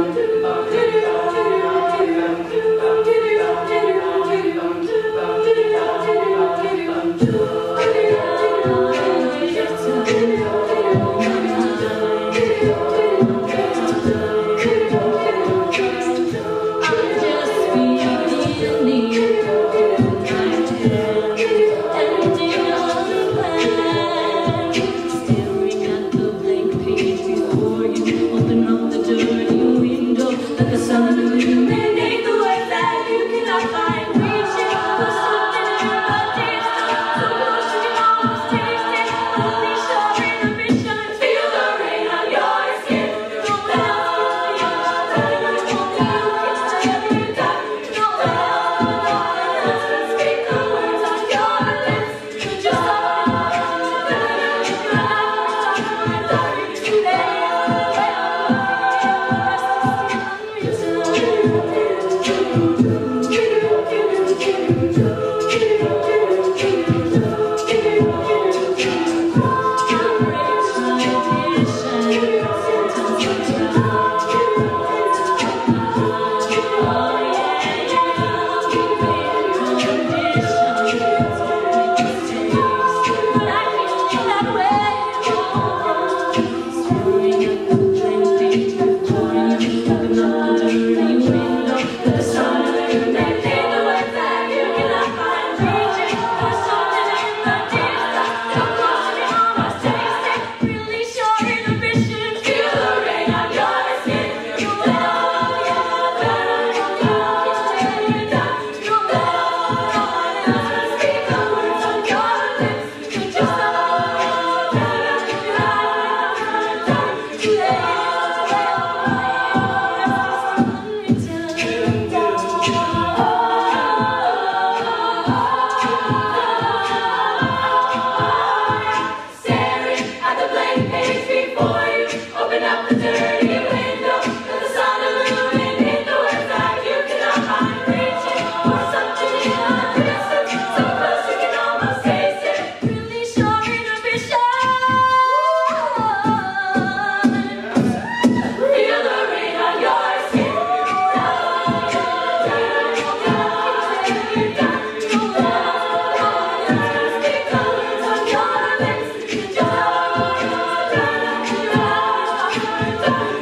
Staring at the Thank you.